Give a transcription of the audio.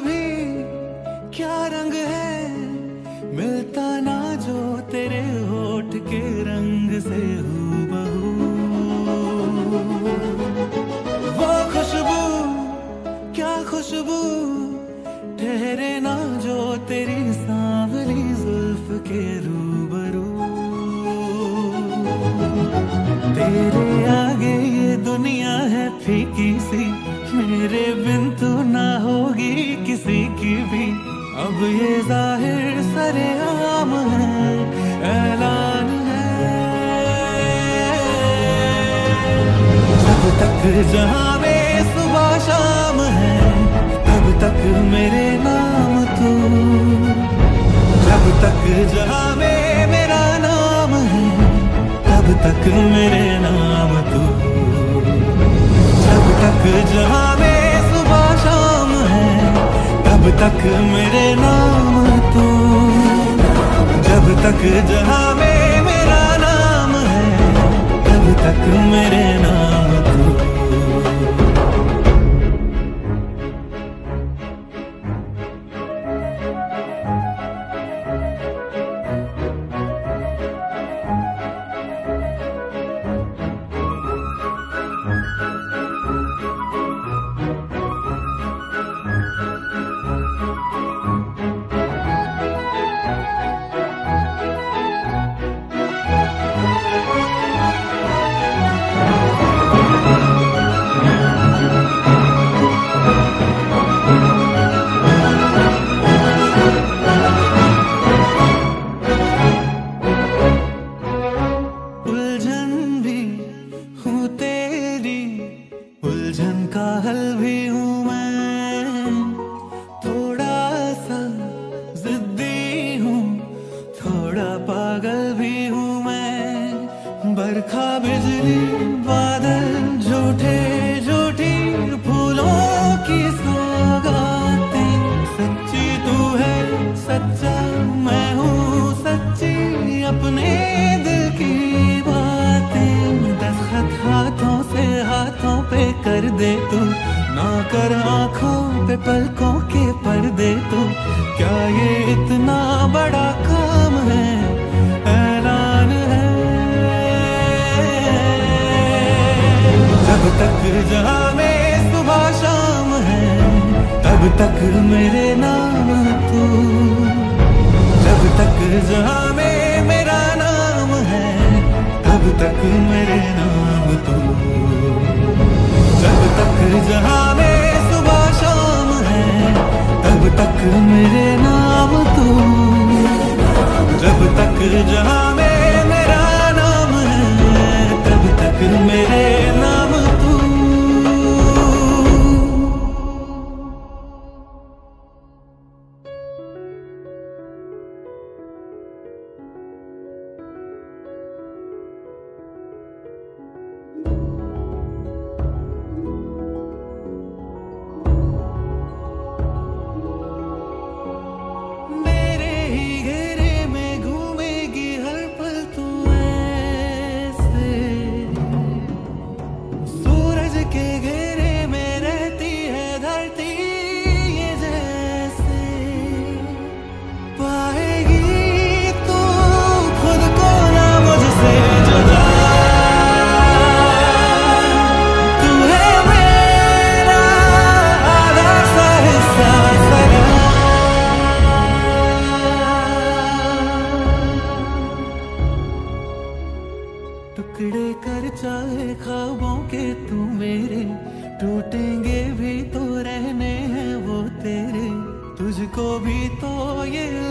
भी क्या रंग है? मिलता ना जो तेरे होठ के रंग से हूँ बहू वो खुशबू, क्या खुशबू? ठहरे ना जो तेरी सांवली जुल्फ के रूबरू। तेरे आगे ये दुनिया है फीकी सी अब ये ज़ाहिर सरे आम है, ऐलान है। जब तक जहाँ में सुबह शाम है तब तक मेरे नाम तू। जब तक जहाँ में मेरा नाम है तब तक मेरे नाम तू। जब तक जहाँ में तक मेरे नाम तू। जब तक जहाँ में मेरा नाम है तब तक मेरे बरखा बिजली, बादल झूठे झूठी, फूलों की सौगातें सच्ची तू है, सच्चा मैं हूँ, सच्ची अपने दिल की बातें। दस्तखत हाथों से हाथों पे कर दे तू, ना कर आँखों पे पलकों के पर्दे तू। क्या ये इतना बड़ा काम है? तक जहाँ में सुबह शाम है, तब तक मेरे नाम तू। जब तक जहाँ में मेरा नाम है, तब तक मेरे नाम तू। जब तक जहाँ में सुबह शाम है, तब तक मेरे नाम तू। जब तक जहाँ ख्वाबों के तू मेरे, टूटेंगे भी तो रहने हैं वो तेरे। तुझको भी तो ये